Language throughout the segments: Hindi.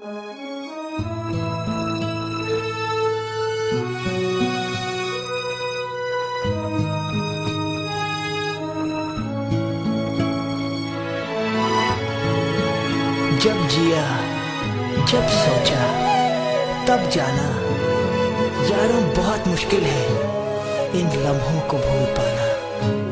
जब जिया, जब सोचा, तब जाना। यारों, बहुत मुश्किल है इन लम्हों को भूल पाना।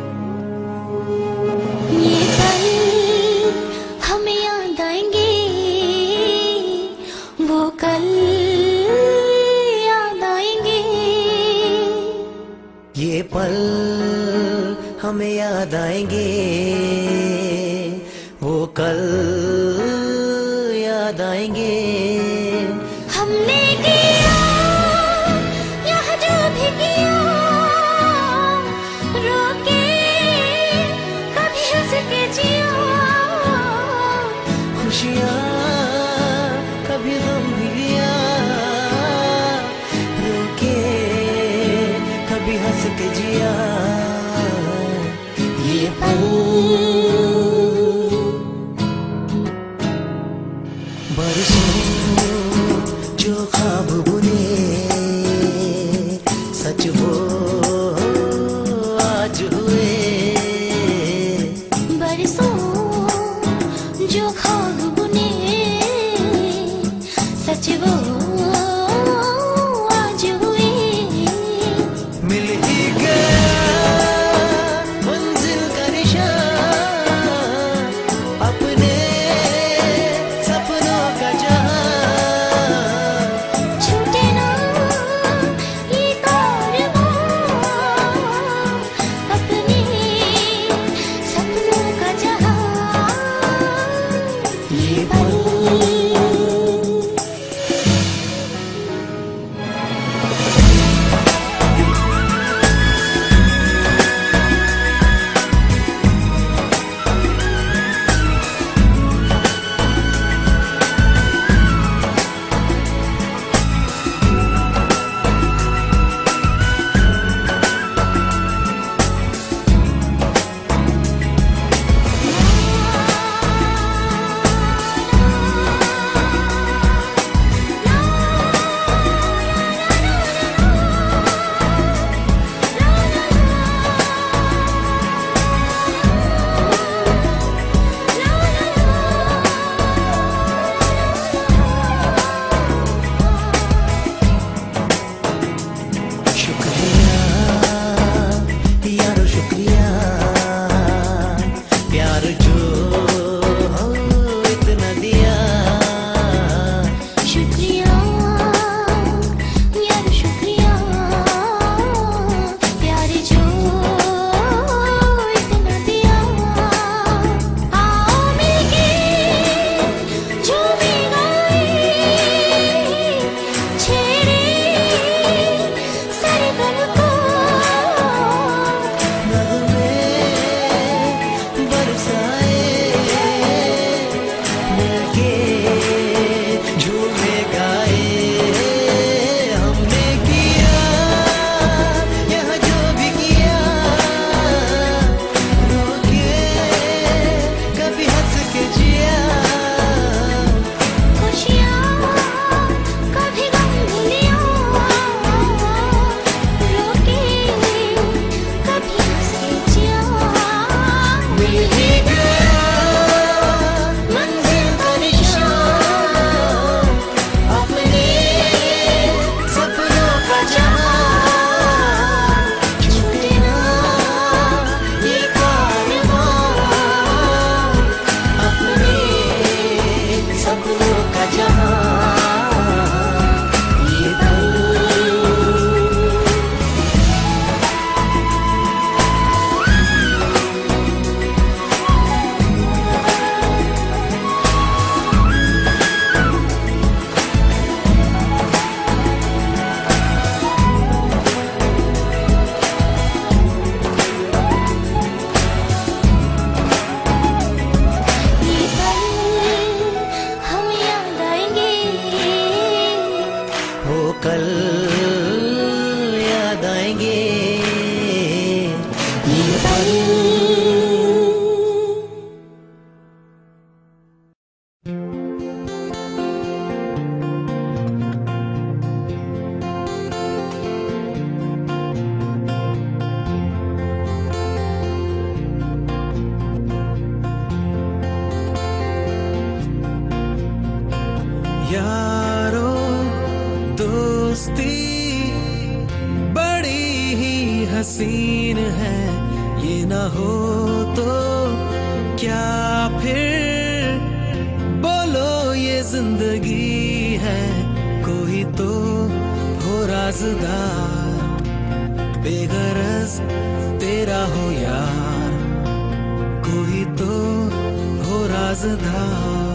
पल हमें याद आएँगे। वो कल याद आएँगे। यारो, दोस्ती बड़ी ही हसीन है। ये ना हो तो क्या फिर? बोलो ये ज़िंदगी है, कोई तो हो राजदार तेरा हो यार, कोई तो हो राजदार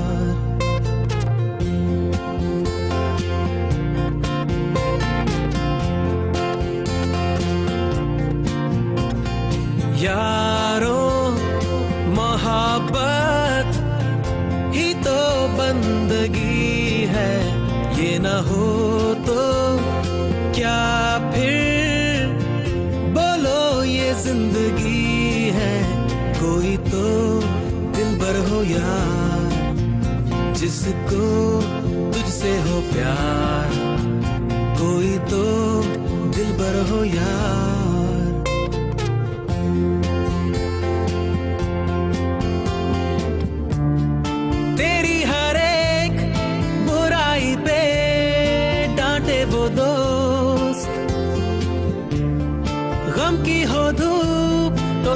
फिर बोलो, ये ज़िंदगी है। कोई तो दिल भर हो यार, जिसको तुझसे हो प्यार। कोई तो दिल भर हो यार।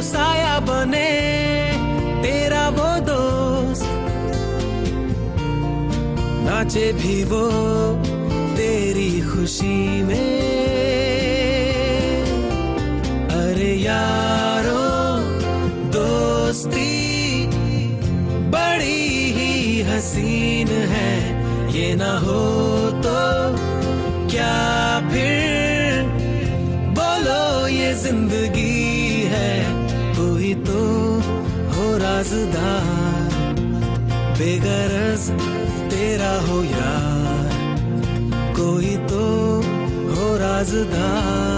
साया बने, तेरा वो दोस्त। नाचे भी वो तेरी खुशी में। अरे यारो, दोस्ती बड़ी ही हसीन है। ये ना हो तो क्या राजदार बेगरज तेरा हो यार कोई तो हो राजदार।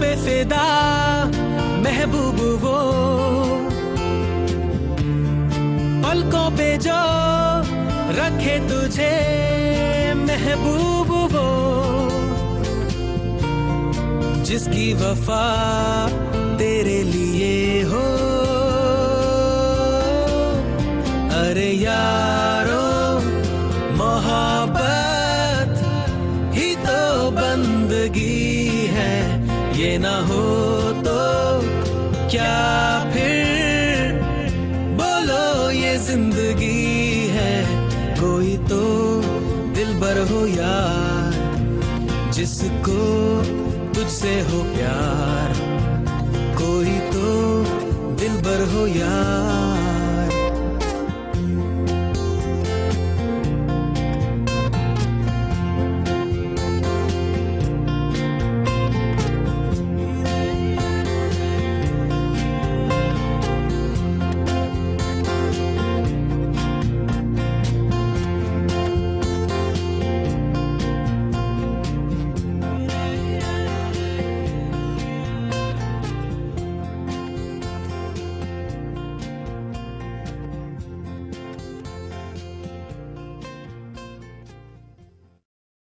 पे फिदा महबूब वो। पलकों पे जो रखे तुझे महबूब वो। जिसकी वफा जिसको तुझसे हो प्यार कोई तो दिल भर हो यार।